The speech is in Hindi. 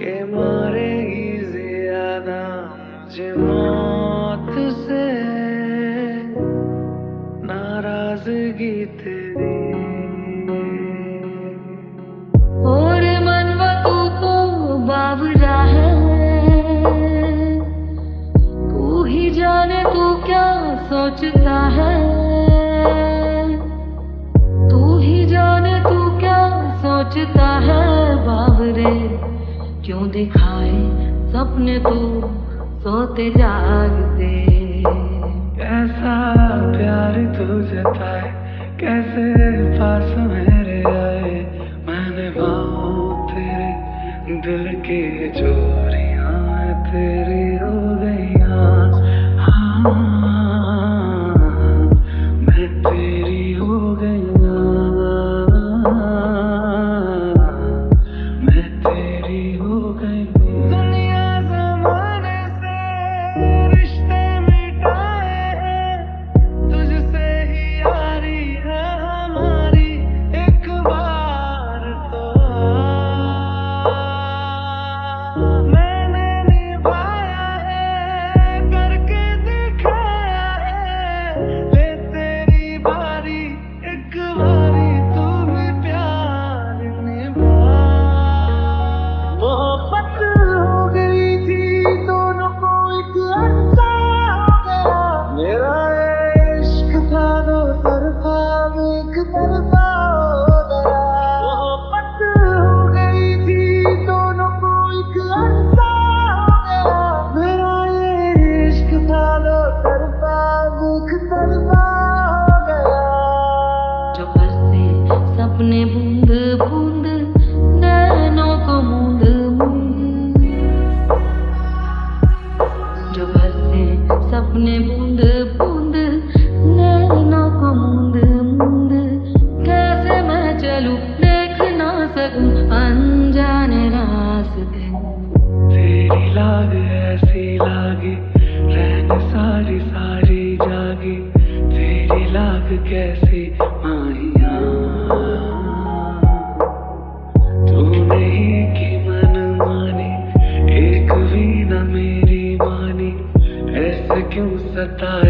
के मारेगी ज़्यादा मुझे मौत से। नाराज़गी तेरी। है। तू ही जाने तू क्या सोचता है? दिखाए, सपने तो सोते जागते। कैसा प्यार तू जताए कैसे पास मेरे आए? मैंने बाहों तेरे दिल के जो लाख कैसे आइया तूने ही की मन मानी, एक भी न मेरी मानी ऐसे क्यों सताए